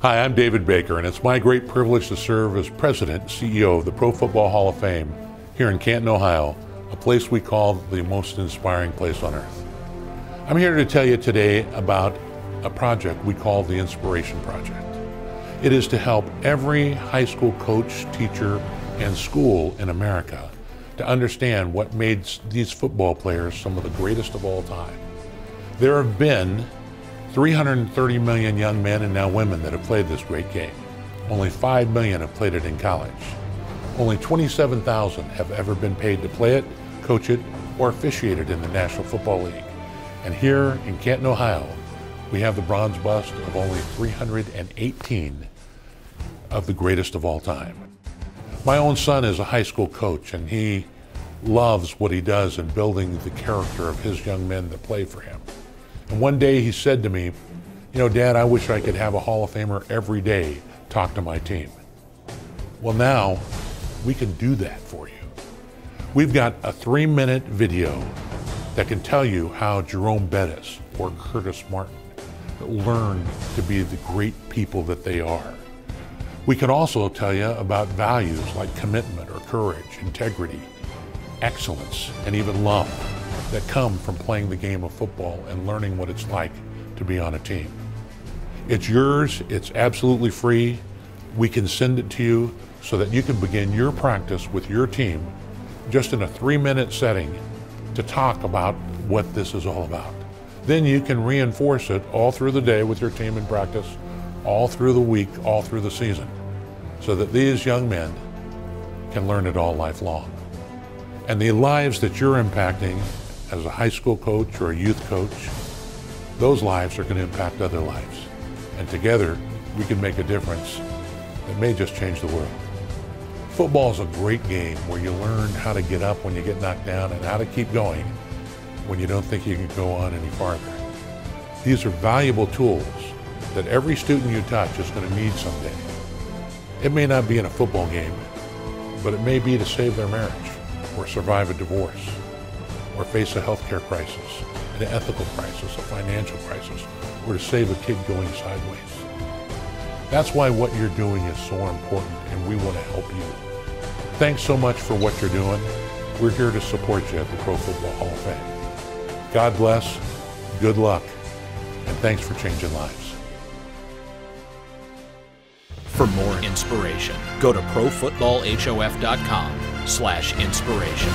Hi, I'm David Baker, and it's my great privilege to serve as president CEO of the Pro Football Hall of Fame here in Canton, Ohio, a place we call the most inspiring place on earth. I'm here to tell you today about a project we call the Inspiration Project. It is to help every high school coach, teacher, and school in America to understand what made these football players some of the greatest of all time. There have been 330 million young men and now women that have played this great game. Only 5 million have played it in college. Only 27,000 have ever been paid to play it, coach it, or officiate it in the National Football League. And here in Canton, Ohio, we have the bronze bust of only 318 of the greatest of all time. My own son is a high school coach, and he loves what he does in building the character of his young men that play for him. And one day he said to me, You know, Dad, I wish I could have a Hall of Famer every day talk to my team. Well, now we can do that for you. We've got a three minute video that can tell you how Jerome Bettis or Curtis Martin learned to be the great people that they are. We can also tell you about values like commitment or courage, integrity, excellence, and even love that come from playing the game of football and learning what it's like to be on a team. It's yours, it's absolutely free. We can send it to you so that you can begin your practice with your team just in a three minute setting to talk about what this is all about. Then you can reinforce it all through the day with your team in practice, all through the week, all through the season, so that these young men can learn it all lifelong. And the lives that you're impacting as a high school coach or a youth coach, those lives are going to impact other lives. And together, we can make a difference that may just change the world. Football is a great game where you learn how to get up when you get knocked down and how to keep going when you don't think you can go on any farther. These are valuable tools that every student you touch is going to need someday. It may not be in a football game, but it may be to save their marriage or survive a divorce or face a healthcare crisis, an ethical crisis, a financial crisis, or to save a kid going sideways. That's why what you're doing is so important and we want to help you. Thanks so much for what you're doing. We're here to support you at the Pro Football Hall of Fame. God bless, good luck, and thanks for changing lives. For more inspiration, go to profootballhof.com slash inspiration.